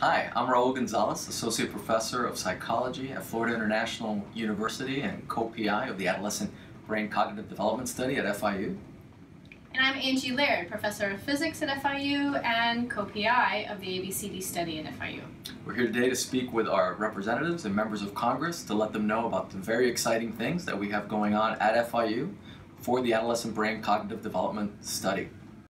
Hi, I'm Raul Gonzalez, Associate Professor of Psychology at Florida International University and co-PI of the Adolescent Brain Cognitive Development Study at FIU. And I'm Angie Laird, Professor of Physics at FIU and co-PI of the ABCD study at FIU. We're here today to speak with our representatives and members of Congress to let them know about the very exciting things that we have going on at FIU for the Adolescent Brain Cognitive Development Study.